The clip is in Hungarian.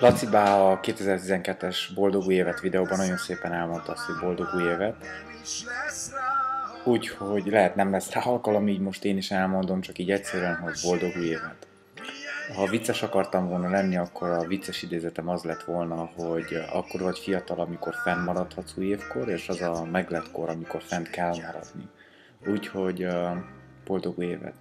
Laci Bá a 2012-es Boldog új évet videóban nagyon szépen elmondta azt, hogy boldog új évet. Úgyhogy lehet nem lesz rá alkalom, így most én is elmondom, csak így egyszerűen, hogy boldog új évet. Ha vicces akartam volna lenni, akkor a vicces idézetem az lett volna, hogy akkor vagy fiatal, amikor fennmaradhatsz új évkor, és az a meglettkor, amikor fent kell maradni. Úgyhogy boldog új évet!